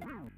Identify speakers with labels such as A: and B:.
A: Wow.